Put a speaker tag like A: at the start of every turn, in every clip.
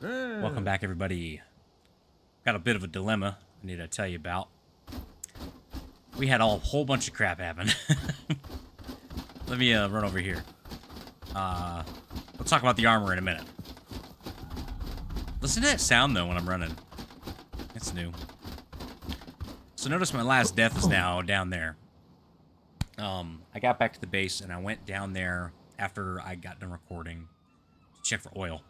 A: Welcome back, everybody. Got a bit of a dilemma I need to tell you about. We had a whole bunch of crap happen. Let me uh, run over here. Uh, we'll talk about the armor in a minute. Listen to that sound, though, when I'm running. It's new. So notice my last death is now down there. Um, I got back to the base, and I went down there after I got done recording to check for oil.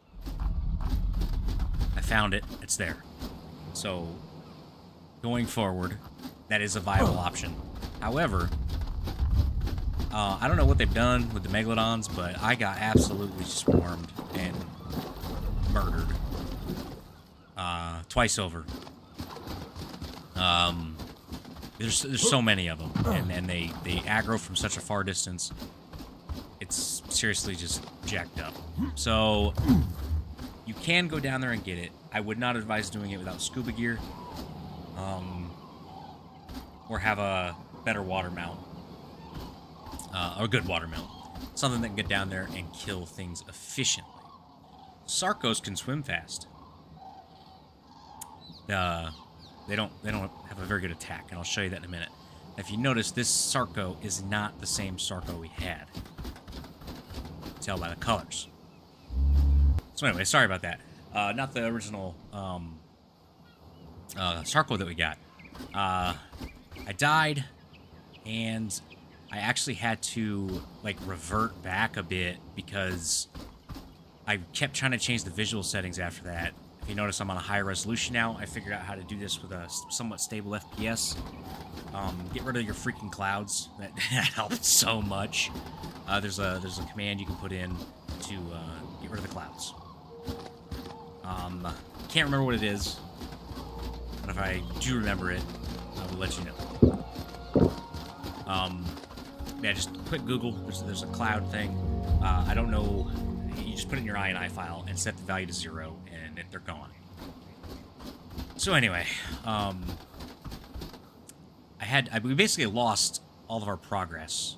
A: I found it. It's there. So, going forward, that is a viable option. However, uh, I don't know what they've done with the Megalodons, but I got absolutely swarmed and murdered. Uh, twice over. Um, there's there's so many of them, and, and they, they aggro from such a far distance. It's seriously just jacked up. So, you can go down there and get it. I would not advise doing it without scuba gear. Um, or have a better water mount. Uh, or a good water mount. Something that can get down there and kill things efficiently. Sarcos can swim fast. Uh, they don't they don't have a very good attack, and I'll show you that in a minute. If you notice, this Sarco is not the same Sarco we had. Tell by the colors. So anyway, sorry about that. Uh, not the original um, uh, Sarco that we got. Uh, I died, and I actually had to like revert back a bit because I kept trying to change the visual settings after that. If you notice, I'm on a higher resolution now. I figured out how to do this with a somewhat stable FPS. Um, get rid of your freaking clouds. That, that helps so much. Uh, there's a there's a command you can put in to uh, get rid of the clouds. Um, can't remember what it is, but if I do remember it, I will let you know. Um, yeah, just quick Google. There's, there's a cloud thing. Uh, I don't know. You just put in your INI file and set the value to zero, and, and they're gone. So anyway, um, I had I, we basically lost all of our progress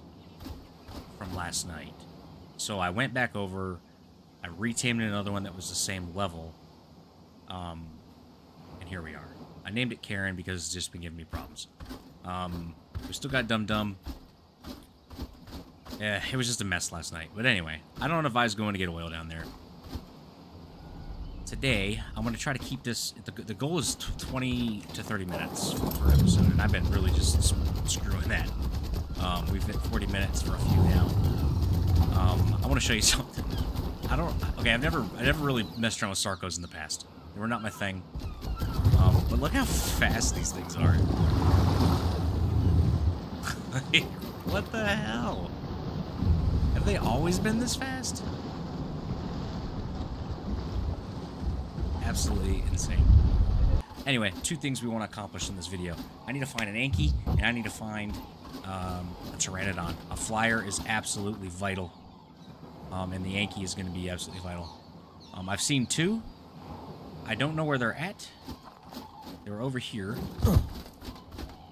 A: from last night. So I went back over. I retamed another one that was the same level. Um, and here we are. I named it Karen because it's just been giving me problems. Um, we still got Dum Dum. Yeah, it was just a mess last night. But anyway, I don't advise going to get oil down there. Today, I'm going to try to keep this... The, the goal is 20 to 30 minutes per episode, and I've been really just screwing that. Um, we've hit 40 minutes for a few now. Um, I want to show you something. I don't... Okay, I've never, I never really messed around with Sarcos in the past. They were not my thing. Um, but look how fast these things are. what the hell? Have they always been this fast? Absolutely insane. Anyway, two things we want to accomplish in this video. I need to find an Anky, and I need to find um, a Pteranodon. A flyer is absolutely vital, um, and the Anky is going to be absolutely vital. Um, I've seen two. I don't know where they're at. They were over here.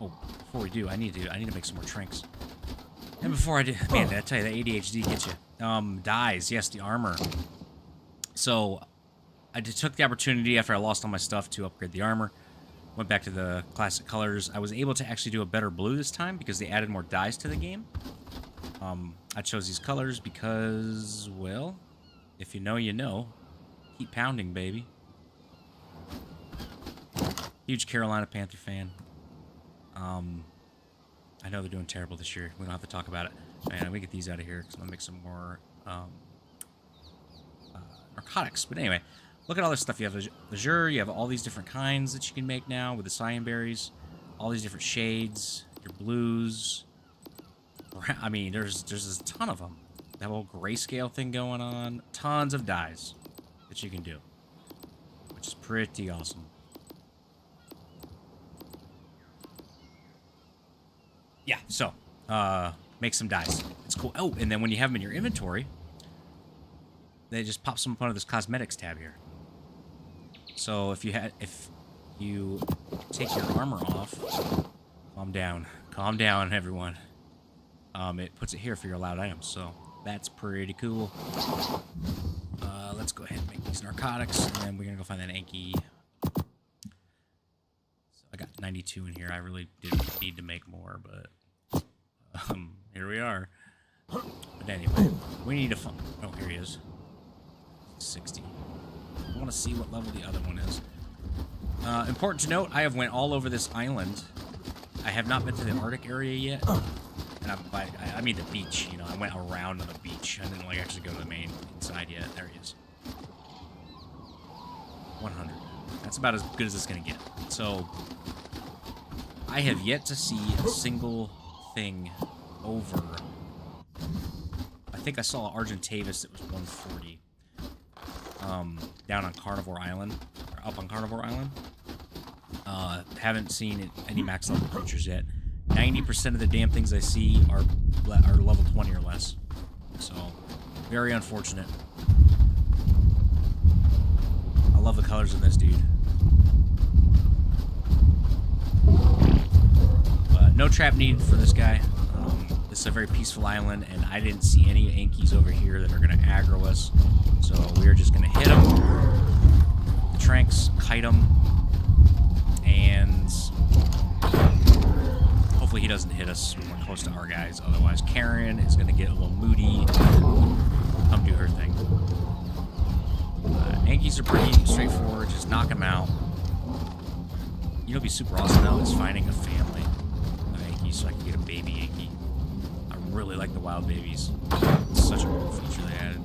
A: Oh, before we do, I need to I need to make some more tranqs. And before I do, man, I tell you that ADHD gets you. Um, dies. Yes, the armor. So, I took the opportunity after I lost all my stuff to upgrade the armor. Went back to the classic colors. I was able to actually do a better blue this time because they added more dyes to the game. Um, I chose these colors because, well, if you know, you know. Keep pounding, baby. Huge Carolina Panther fan. Um, I know they're doing terrible this year. We don't have to talk about it. Man, we get these out of here because I'm gonna make some more um, uh, narcotics. But anyway, look at all this stuff. You have Azure. You have all these different kinds that you can make now with the cyan berries. All these different shades. Your blues. I mean, there's there's a ton of them. That whole grayscale thing going on. Tons of dyes that you can do, which is pretty awesome. Yeah, so, uh, make some dyes. It's cool. Oh, and then when you have them in your inventory, they just pop some up under this cosmetics tab here. So if you had, if you take your armor off, calm down, calm down, everyone. Um, it puts it here for your allowed items, so that's pretty cool. Uh, let let's go ahead and make these narcotics, and then we're gonna go find that Anky. So I got 92 in here. I really didn't need to make more, but um, here we are. But anyway, we need to find. Oh, here he is. 60. I want to see what level the other one is. Uh, important to note, I have went all over this island. I have not been to the Arctic area yet. And I'm by, I, I mean the beach, you know, I went around on the beach. I didn't like actually go to the main inside yet. There he is. 100. That's about as good as it's going to get. So, I have yet to see a single thing over. I think I saw Argentavis that was 140. Um, down on Carnivore Island, or up on Carnivore Island. Uh, haven't seen any max level creatures yet. 90% of the damn things I see are, are level 20 or less. So, very unfortunate. I love the colors of this dude. But no trap needed for this guy. Um, this is a very peaceful island, and I didn't see any Ankies over here that are going to aggro us. So we're just going to hit them. The Tranqs, kite them, hopefully he doesn't hit us when we're close to our guys. Otherwise, Karen is going to get a little moody come do her thing. Uh, Ankies are pretty straightforward. Just knock them out. You know, be super awesome though, is finding a family of Ankies so I can get a baby Anky. I really like the wild babies. It's such a cool feature they added.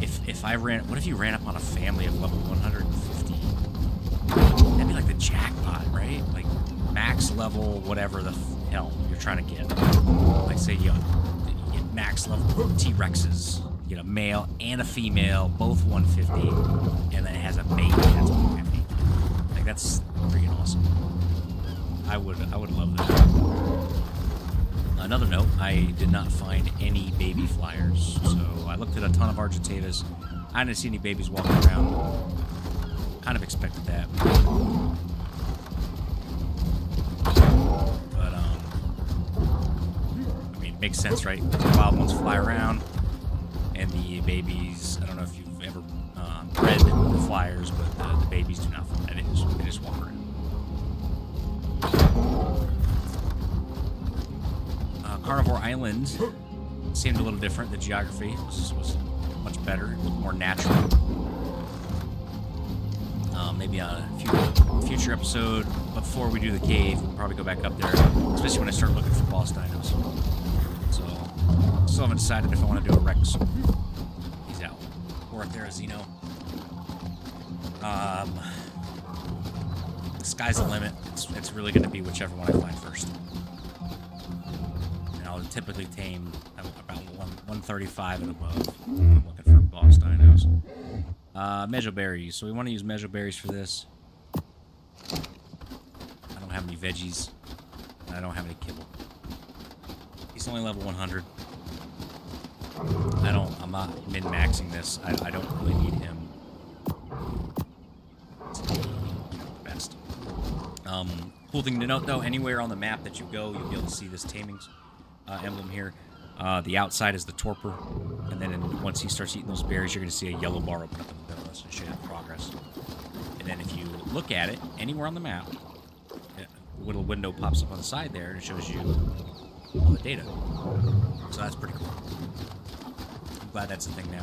A: If if I ran, what if you ran up on a family of level 150? That'd be like the jackpot, right? Like max level, whatever the hell you're trying to get. Like say you, you get max level T-Rexes, you get a male and a female, both 150, and then it has a baby that's 150. Like that's freaking awesome. I would I would love that. Another note, I did not find any baby flyers, so I looked at a ton of Argentavis. I didn't see any babies walking around. Kind of expected that. Makes sense, right? The wild ones fly around, and the babies, I don't know if you've ever uh, bred the flyers, but the, the babies do not fly. They just, just walk around. Uh, Carnivore Island seemed a little different. The geography was, was much better, more natural. Um, maybe on a future, future episode before we do the cave, we'll probably go back up there, especially when I start looking for boss dinos. Still haven't decided if I want to do a Rex. He's out. Or if there's Xeno. Um, sky's the limit. It's, it's really going to be whichever one I find first. And I'll typically tame about 135 and above. I'm looking for boss dinos. Uh, Mejoberries. So we want to use Mejoberries for this. I don't have any veggies. I don't have any kibble. He's only level 100. I don't, I'm not min-maxing this. I, I don't really need him. Best. Um, cool thing to note though, anywhere on the map that you go, you'll be able to see this taming uh, emblem here. Uh, the outside is the torpor, and then in, once he starts eating those berries, you're going to see a yellow bar open up in the middle. That's going to show you progress. And then if you look at it anywhere on the map, a little window pops up on the side there and it shows you all the data. So that's pretty cool. Glad that's a thing now.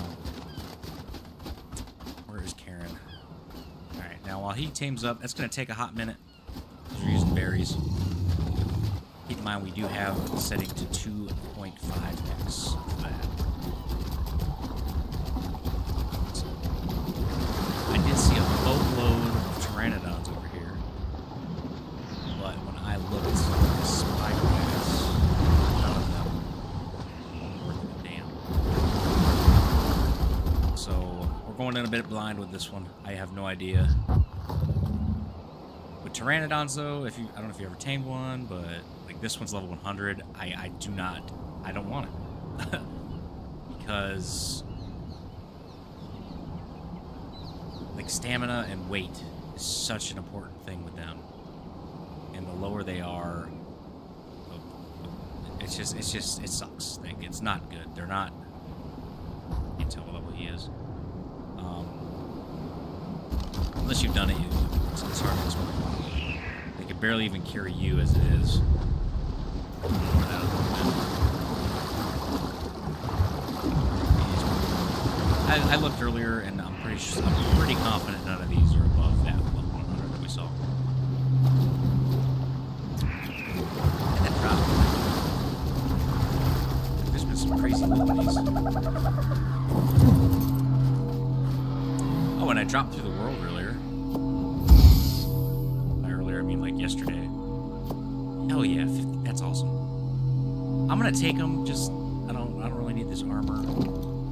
A: Where is Karen? Alright, now while he tames up, that's going to take a hot minute. We're using berries. Keep in mind we do have setting to 2.5x for that. I did see a boatload of pteranodons over here. But when I looked at spyglass, none of them were worth a damn. So we're going in a bit blind with this one. I have no idea. With pteranodons though, if you I don't know if you ever tamed one, but like this one's level 100. I, I do not, I don't want it. because like stamina and weight is such an important thing with them. And the lower they are, oh, it's just, it's just, it sucks. Like, it's not good. They're not, what level he is. Um, unless you've done it, you, it's, it's hard to explain. They can barely even carry you as it is. I, I looked earlier, and I'm pretty I'm pretty confident none of these are above that level 100 that we saw. And that drop. There's been some crazy these. Oh, and I dropped through the world earlier. By earlier, I mean like yesterday. Hell yeah, 50, that's awesome. I'm gonna take them. Just I don't. I don't really need this armor.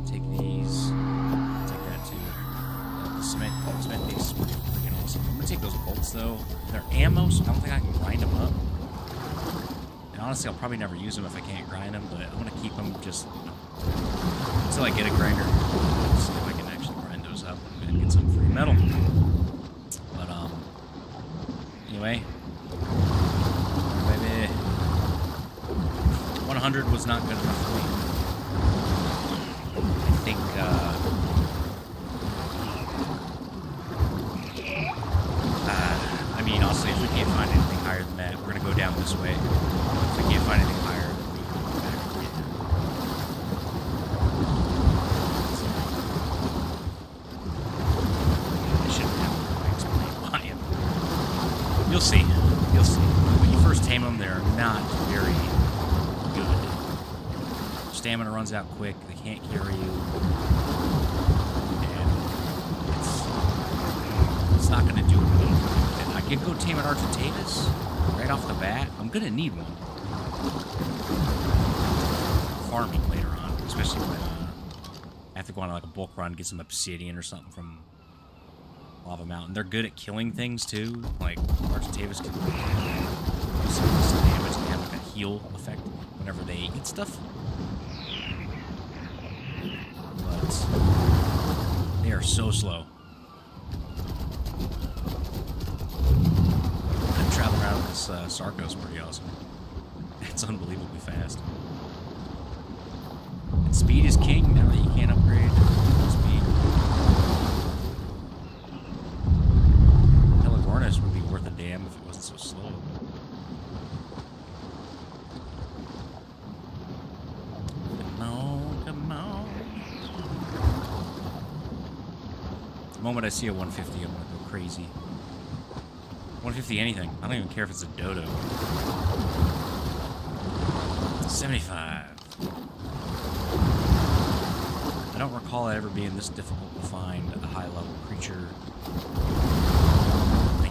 A: Take these. Take that too. The cement. Cement base is pretty freaking awesome. I'm gonna take those bolts though. They're ammo, so I don't think I can grind them up. And honestly, I'll probably never use them if I can't grind them. But I'm gonna keep them just until I get a grinder. See if I can actually grind those up and get some free metal. But um. Anyway. Baby. 100 was not good enough for me. I think, uh, uh, I mean, honestly, if we can't find anything higher than that, we're gonna go down this way. If we can't find anything higher, then we can go back. I shouldn't have to explain why. I'm- You'll see. You'll see. When you first tame them, they're not very good. Stamina runs out quick. They can't carry you. And it's, it's not going to do it. And I could go tame an Argentavis right off the bat. I'm going to need one. Farming later on, especially when uh, I have to go on like a bulk run, get some obsidian or something from Lava Mountain. They're good at killing things too. Like Argentavis can do some damage and have like a heal effect whenever they eat stuff. But they are so slow. And traveling around with this uh, Sarco is pretty awesome. It's unbelievably fast. And speed is king now that you can't upgrade speed. Pelagornis would be worth a damn if it wasn't so slow. Come on, come on. The moment I see a 150, I'm gonna go crazy. 150 anything. I don't even care if it's a dodo. 75. I don't recall it ever being this difficult to find a high level creature.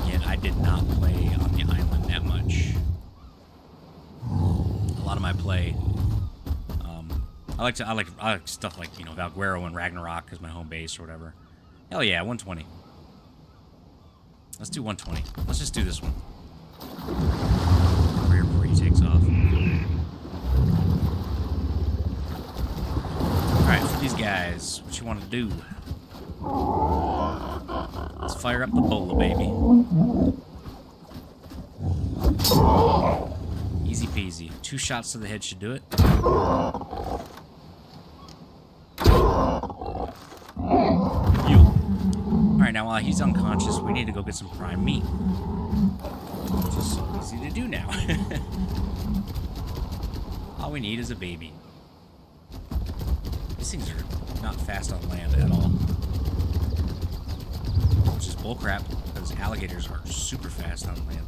A: Again, I did not play on the island that much. A lot of my play, um, I like to I like I like stuff like you know Valguero and Ragnarok as my home base or whatever. Hell yeah, 120. Let's do 120. Let's just do this one. Before he takes off. Alright, for these guys, what you want to do? Let's fire up the bola, baby. Easy peasy. Two shots to the head should do it. You. Alright, now while he's unconscious, we need to go get some prime meat. Which is so easy to do now. all we need is a baby. These things are not fast on land at all. Which is bullcrap, because alligators are super fast on land.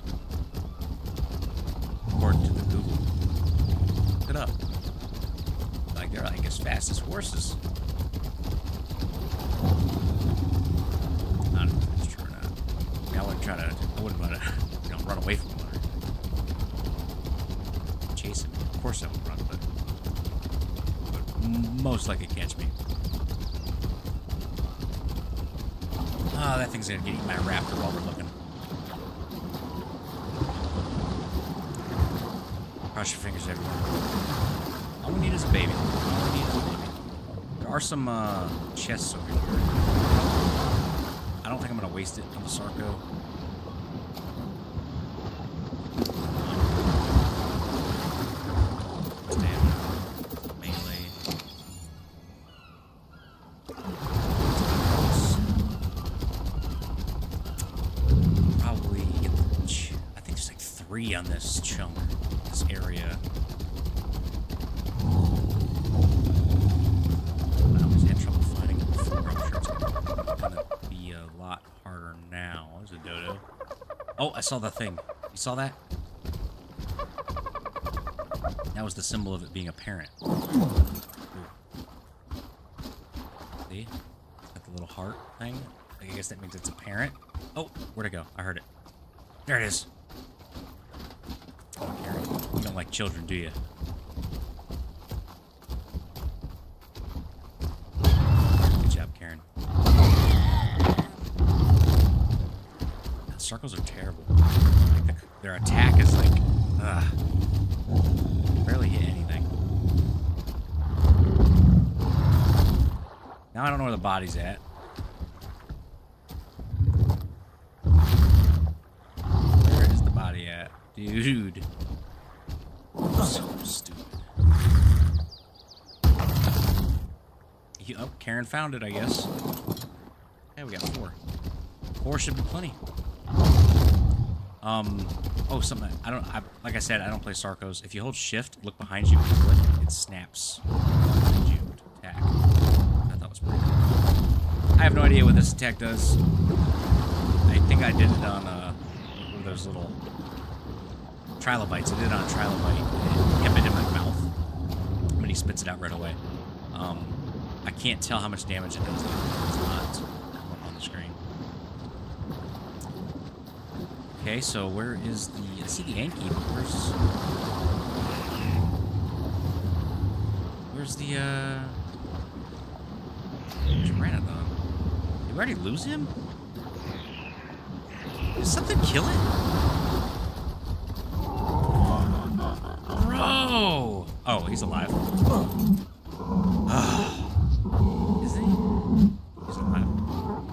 A: According to the Google. Look it up. Like they're like as fast as horses. I don't know if that's true or not. I, mean, I wouldn't try to. I wouldn't want to, run away from or Chase him. Of course I would run, but most likely catch me. Ah, that thing's gonna get a raptor while we're looking. Cross your fingers everywhere. All we need is a baby. All we need is a baby. There are some uh, chests over here. I don't think I'm gonna waste it on the Sarco. Stamina, melee. debris on this chunk, this area. I always had trouble finding it before. I'm sure it's gonna be a lot harder now. There's a dodo. Oh, I saw the thing. You saw that? That was the symbol of it being a parent. See? Got the little heart thing. I guess that means it's a parent. Oh, where'd it go? I heard it. There it is. Oh, you don't like children, do you? Good job, Karen. Sarcos are terrible. Their attack is like, ugh. Barely hit anything. Now I don't know where the body's at. Where is the body at? Dude. So stupid. Oh, Karen found it, I guess. Yeah, we got four. Four should be plenty. Um, oh, something. I don't, I, like I said, I don't play Sarcos. If you hold shift, look behind you, it snaps you attack. I thought was pretty cool. I have no idea what this attack does. I think I did it on, uh, those little trilobites. I did it on a trilobite. It kept it in my mouth, but he spits it out right away. Um, I can't tell how much damage it does. It's not on the screen. Okay, so where is the... I see the Anky, but where's... Where's the, uh... Pteranodon? Did we already lose him? Did something kill it? Bro! Oh, he's alive. is he? He's alive.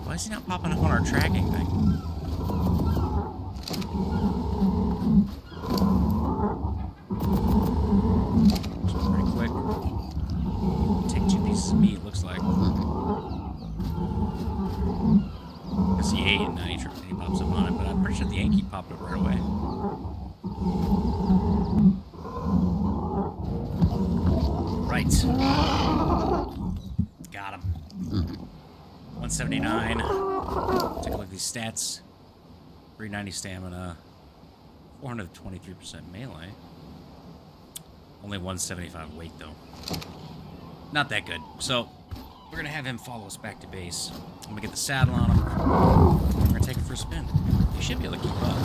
A: Why is he not popping up on our tracking thing? Pretty quick. Take two pieces of meat, it looks like. Guess he ate and now he, tripped and he pops up on it, but I'm pretty sure the Anky popped up right away. Right. Got him. 179. Take a look at these stats. 390 stamina. 423% melee. Only 175 weight, though. Not that good. So, we're going to have him follow us back to base. I'm going to get the saddle on him. We're going to take it for a spin. He should be able to keep up.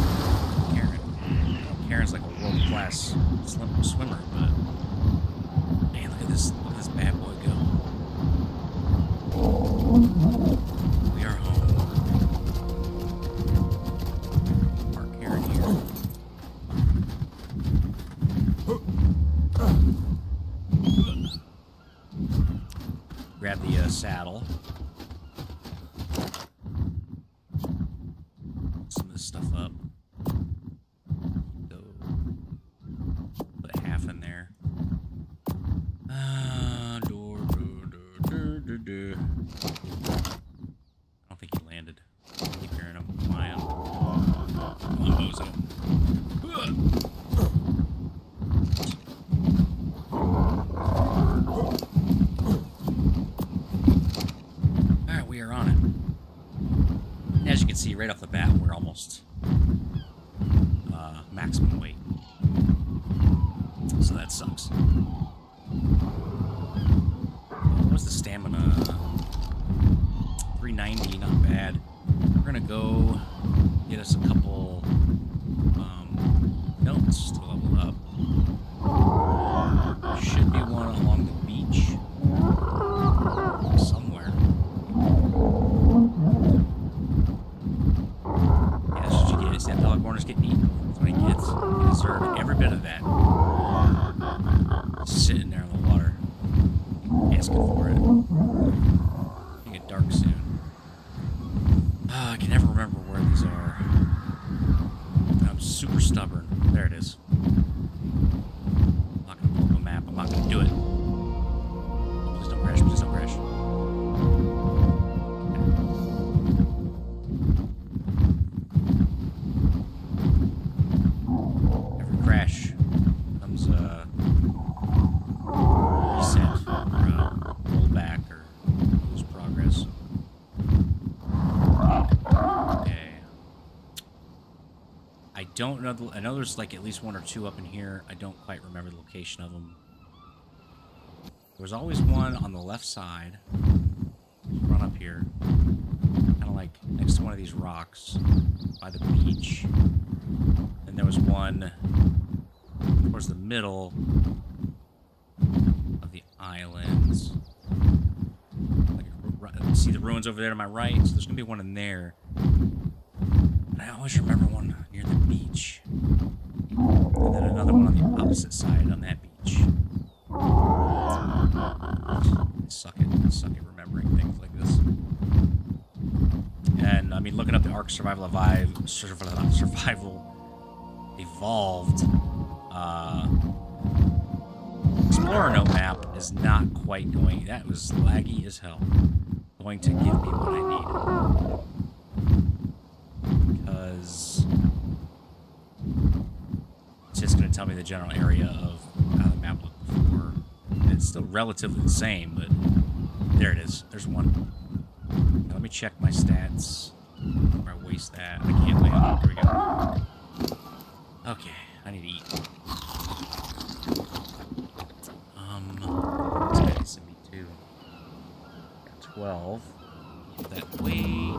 A: Karen. Karen's like a world-class swimmer, but... Man, look at this. Look at this bad boy go. Right off the bat, we're almost uh, maximum weight. So that sucks. What's the stamina? 390, not bad. We're gonna go get us a couple don't know. The, I know there's like at least one or two up in here. I don't quite remember the location of them. There was always one on the left side. Run up here. Kind of like next to one of these rocks by the beach. And there was one towards the middle of the islands. Like, see the ruins over there to my right? So there's going to be one in there. I always remember one near the beach. And then another one on the opposite side on that beach. I suck at, I suck at remembering things like this. And, I mean, looking up the Ark Survival Evive, Survival Evolved uh, Explorer Note map is not quite going. That was laggy as hell. Going to give me what I need. Because it's just going to tell me the general area of how the map looked before. It's still relatively the same, but there it is. There's one. Now let me check my stats. Before I waste that. I can't on. There we go. Okay, I need to eat. Um, this guy's me too. Got 12. That weight.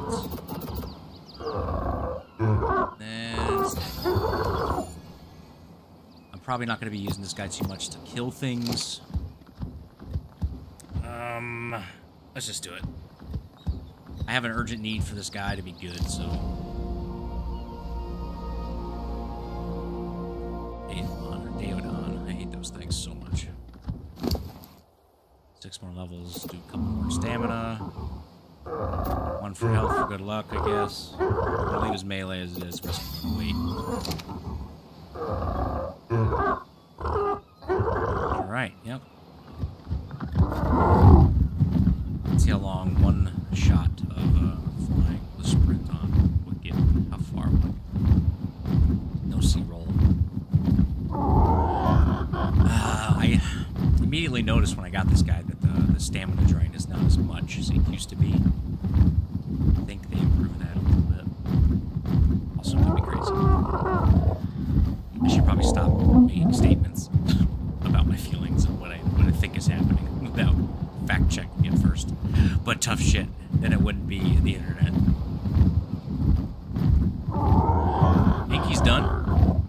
A: Then I'm probably not going to be using this guy too much to kill things. Um, let's just do it. I have an urgent need for this guy to be good, so... Daeodon or. I hate those things so much. Six more levels, do a couple more stamina. One for health for good luck, I guess. I'll leave his melee as it is weight. Alright, yep. Let's see how long one shot of uh, flying sprint on would get. How far would No C-roll. Uh, I immediately noticed when I got this guy that the, the stamina drain is not as much as it used to be. I think they improved that a little bit. Also could be crazy. I should probably stop making statements about my feelings and what I what I think is happening without fact checking it first. But tough shit, then it wouldn't be the internet. Anky's done.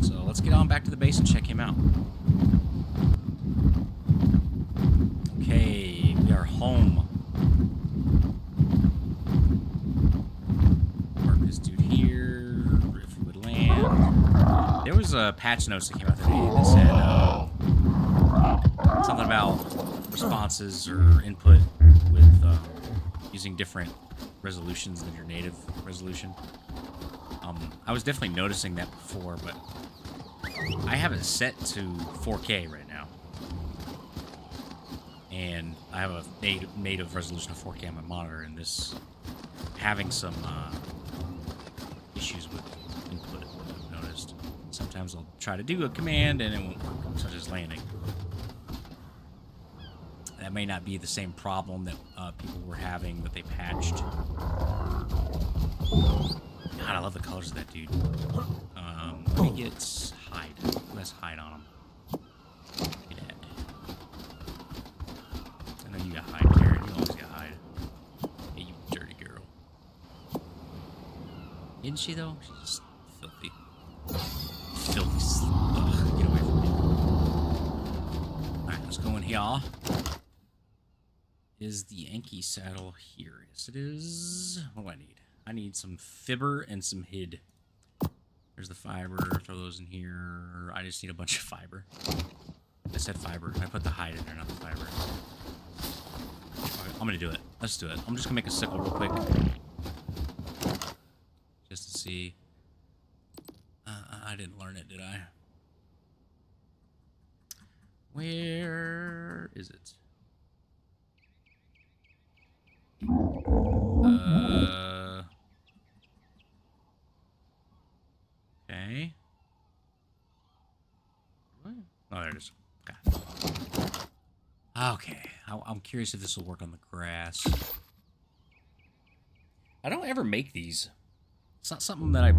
A: So let's get on back to the base and check him out. Okay, we are home. Mark this dude here. If we would land. There was a patch notes that came out today that said uh, something about responses or input with uh, using different resolutions than your native resolution. Um, I was definitely noticing that before, but I have it set to 4K right now. And I have a native, resolution of 4K on my monitor, and this having some uh, issues with input, I've noticed. Sometimes I'll try to do a command and it won't work, such as landing. That may not be the same problem that uh, people were having that they patched. Love the colors of that dude. Um, let me get hide. Has hide on him? I know you got hide, Karen. You always got hide. Hey, you dirty girl. Isn't she, though? She's just filthy. Filthy. sl- Ugh, get away from me. Alright, let's go in here. Is the Anky saddle here? Yes, it is. What do I need? I need some fibber and some hid. There's the fiber. Throw those in here. I just need a bunch of fiber. I said fiber. I put the hide in there, not the fiber. I'm gonna do it. Let's do it. I'm just gonna make a sickle real quick. Just to see. Uh, I didn't learn it, did I? Where is it? Uh. Okay. What? Oh, there it is. Okay. Okay. I'm curious if this will work on the grass. I don't ever make these. It's not something that I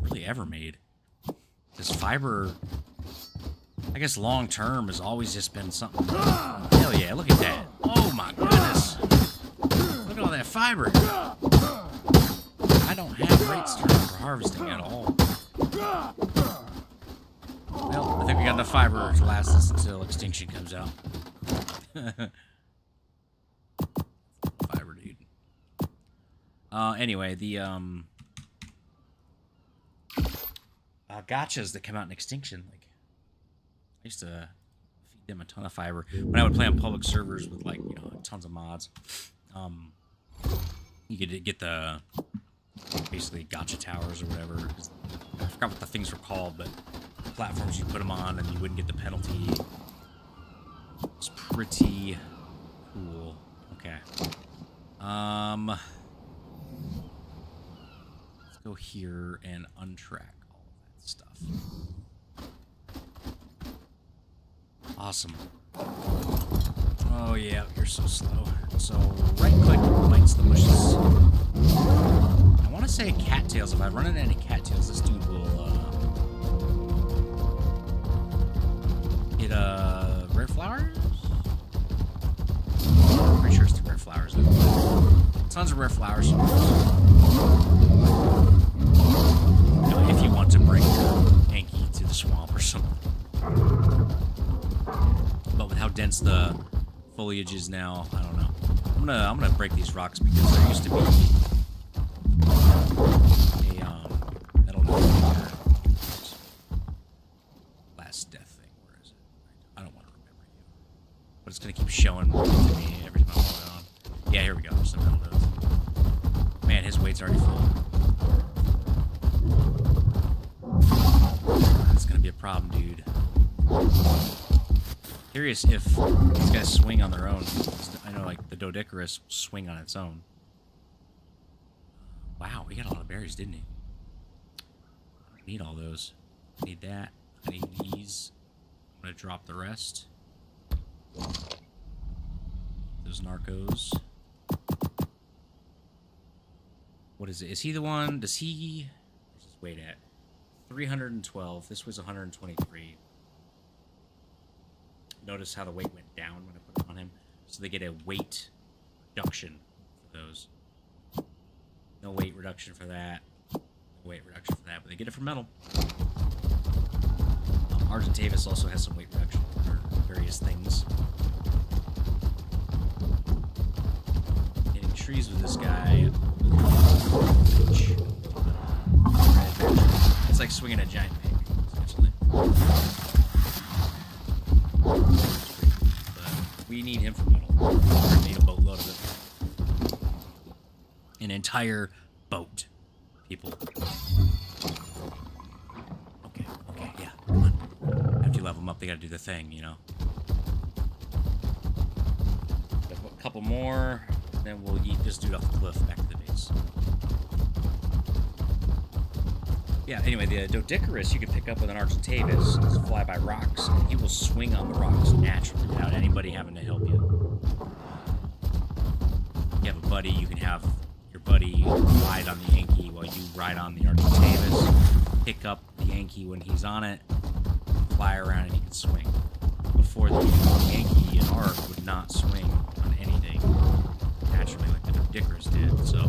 A: really ever made. This fiber, I guess long term has always just been something. Hell yeah, look at that. Oh my goodness. Look at all that fiber. I don't have rates for harvesting at all. Well, I think we got enough fiber to last us until extinction comes out. fiber, dude. Uh, anyway, the, um... Uh, gachas that come out in extinction, like, I used to feed them a ton of fiber. When I would play on public servers with, like, you know, tons of mods, um, you could get the, basically, gacha towers or whatever. I forgot what the things were called, but platforms you put them on and you wouldn't get the penalty. It's pretty cool. Okay. Um, let's go here and untrack all of that stuff. Awesome. Oh yeah, you're so slow. So right click bites the bushes. I want to say cattails. If I run into any cattails, this dude will uh, get uh, rare flowers. Pretty sure it's the rare flowers. Tons of rare flowers. If you want to bring Anky to the swamp or something. But with how dense the foliage is now, I don't know. I'm gonna I'm gonna break these rocks because there used to be Curious if these guys swing on their own. I know, like, the Doedicurus swing on its own. Wow, we got a lot of berries, didn't he? I need all those. I need that. I need these. I'm gonna drop the rest. Those narcos. What is it? Is he the one? Does he... Where's his weight at? 312. This was 123. Notice how the weight went down when I put it on him. So they get a weight reduction for those. No weight reduction for that. No weight reduction for that, but they get it for metal. Um, Argentavis also has some weight reduction for various things. Hitting trees with this guy. It's like swinging a giant pig, essentially. But we need him for metal. We need a boatload of it. An entire boat, people. Okay, okay, yeah, come on. After you level them up, they gotta do the thing, you know. A couple more, then we'll eat this dude off the cliff back to the base. Yeah, anyway, the uh, Doedicurus you can pick up with an Argentavis. It's fly by rocks, and he will swing on the rocks naturally without anybody having to help you. You have a buddy, you can have your buddy ride on the Anky while you ride on the Argentavis. Pick up the Anky when he's on it, fly around, and he can swing. Before the Anky and Arc would not swing on anything naturally like the Doedicurus did, so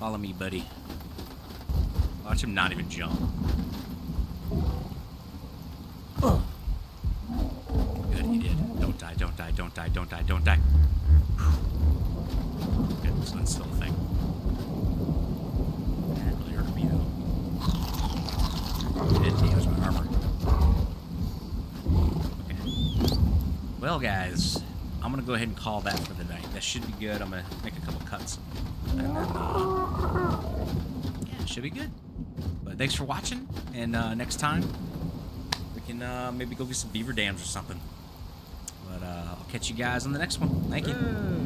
A: Follow me, buddy. Watch him not even jump. Good, he did. Don't die, don't die, don't die, don't die, don't die. Good, still a thing. That really hurt me, though. Did damage my armor. Okay. Well, guys, I'm gonna go ahead and call that for the night. That should be good. I'm gonna make a couple cuts, uh, and then uh, yeah, it should be good. But thanks for watching, and uh, next time we can uh, maybe go get some beaver dams or something. But uh, I'll catch you guys on the next one. Thank you.